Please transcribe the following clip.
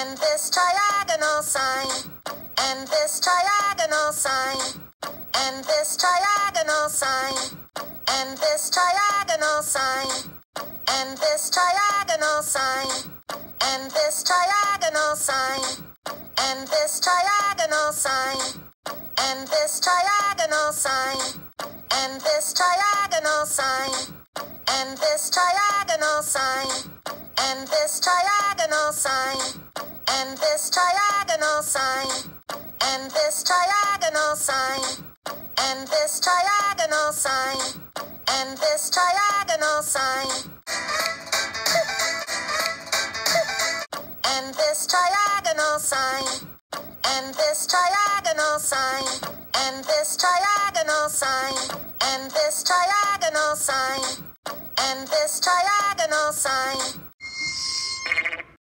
and this triagonal sign, and this triagonal sign, and this triagonal sign, and this triagonal sign, and this triagonal sign, and this triagonal sign, and this triagonal sign, and this triagonal sign, and this triagonal sign, and this triagonal sign, and this triagonal sign, and this triagonal sign, and this triagonal sign, and this triagonal sign, and this triagonal sign, and this triagonal sign, and this triagonal sign, and this triagonal sign, and this triagonal sign, and this triagonal sign.